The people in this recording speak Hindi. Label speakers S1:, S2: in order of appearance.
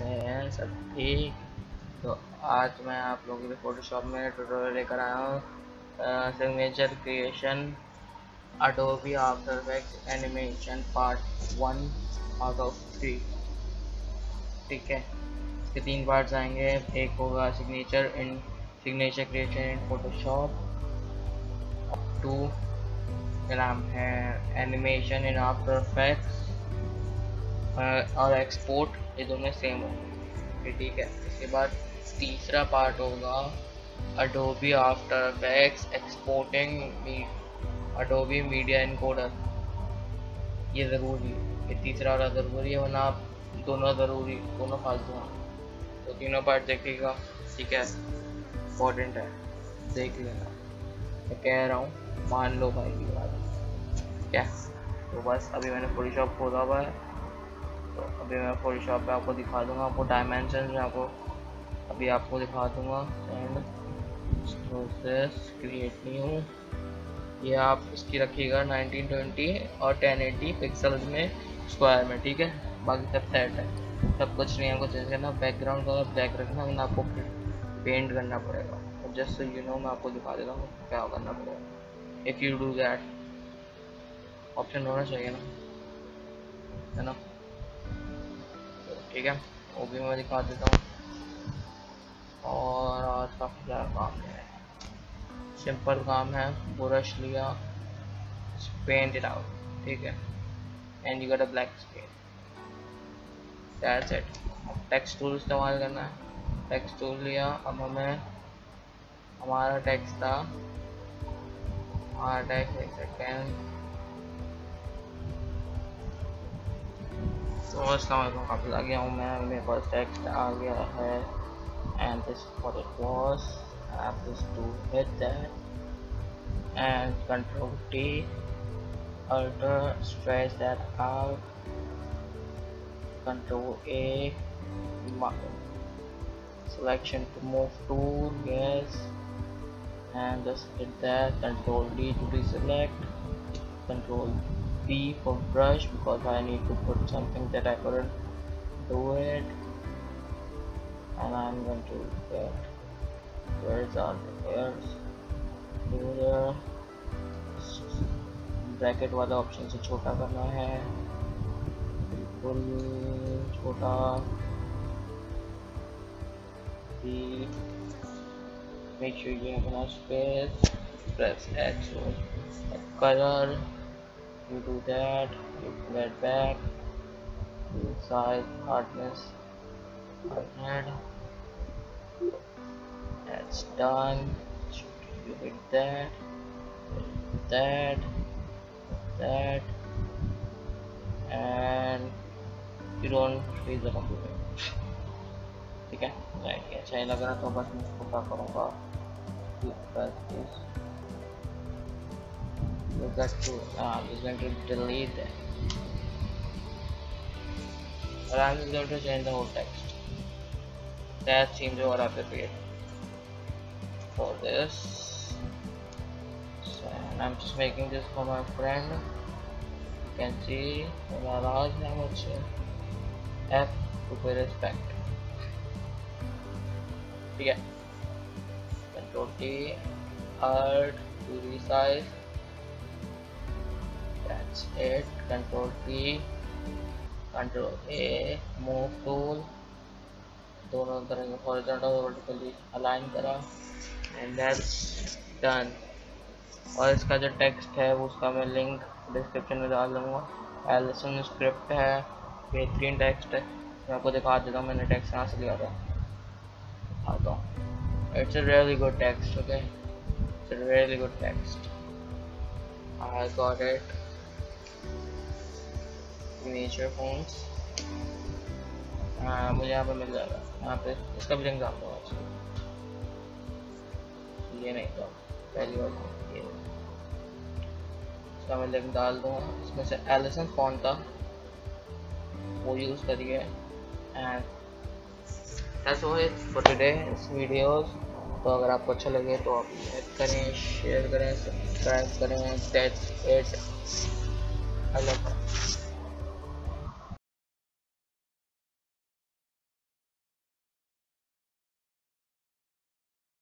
S1: सब ठीक। तो आज मैं आप लोगों के लिए फोटोशॉप में ट्यूटोरियल लेकर आया हूँ। Signature creation Adobe after effects animation part one out of three ठीक है? इसके तीन पार्ट्स आएँगे। एक होगा signature in signature creation in Photoshop two नाम है एनिमेशन इन आफ्टर इफेक्ट्स और एक्सपोर्ट ये दोनों सेम होंगे। ठीक है इसके बाद तीसरा पार्ट होगा Adobe after effects exporting Adobe media encoder ये ज़रूरी है। ये तीसरा वाला ज़रूरी है, वरना आप दोनों ज़रूरी, दोनों फालतू हैं। तो तीनों पार्ट देखिएगा। ठीक है इम्पोर्टेंट है। देख लेना। मैं कह रहा हूँ, मान लो भाई की बात क्या तो बस, अभी मैंने पूरी शॉप खोला हुआ है। अभी मैं फोटोशॉप पे आपको दिखा दूँगा, आपको डायमेंशन में आपको अभी आपको दिखा दूँगा। एंड प्रोसेस क्रिएट न्यू ये आप इसकी रखिएगा 1920 और 1080 पिक्सल्स में स्क्वायर में, ठीक है? बाकी सब सेट है। सब कुछ नहीं आपको चेंज करना। बैकग्राउंड का ब्लैक रखना लेकिन आपको पेंट करना पड़ेगा। जस्ट यू नो मैं आपको दिखा देता हूँ क्या करना पड़ेगा। If you do that option होना चाहिए ना? है ना? ठीक है? वो भी मैं दिखा देता हूँ। और आज काफ़ी ज़्यादा काम है। सिंपल काम है। ब्रश लिया। पेंट इट आउट ठीक है? And you got a black screen that's it text tool इस्तेमाल करना है। टेक्स्ट टूल लिया। अब हमें हमारा टेक्स्ट था। हमारा टेक्स्ट एक second तो अस्सलाम काफ़ी आ गया हूँ मैं मेरे पास टेक्स्ट आ गया है and this is what it was I have just to hit that and control T alter stretch that out control A selection to move tool yes and just hit that control D to deselect control B for brush because I need to put something that I couldn't do it and I'm going to get where's all the hairs here bracket वाला ऑप्शन से छोटा करना है बिल्कुल छोटा make sure you have enough space press X or color you do that you pull it back you size hardness hard that's done you hit that that that and you don't freeze the computer ठीक है राइट अच्छा ही लग रहा तो बस मैं इसको क्या करूँगा I'm just uh, going to delete that I'm just going to change the whole text. That seems more appropriate for this. So I'm just making this for my friend. You can see in a large language F to be respect yeah. Control T R to resize. That's it control T control A, move tool, दोनों तरह के हॉरिजॉन्टल वर्टिकली अलाइन करा एंड दैट्स डन और इसका जो टेक्स्ट है उसका मैं लिंक डिस्क्रिप्शन में डाल दूँगा। एलिसन स्क्रिप्ट है, बेहतरीन टेक्स्ट है। मैं आपको दिखा देता हूँ, मैंने टेक्स्ट कहाँ से लिया था। आता हूँ। It's a really good text okay it's a really good text I got it. Nature phones हाँ मुझे यहाँ पे मिल जाएगा। यहाँ पे इसका भी लिंक डाल दूँगा ये नहीं था। पहली बार ये इसका मैं लिंक डाल दूँगा इसमें से एलिसन फ़ोन था। वो यूज़ करिए and that's all it for today इस वीडियोस तो अगर आपको अच्छा लगे तो आप लाइक करें शेयर करें सब्सक्राइब करें दैट्स इट लव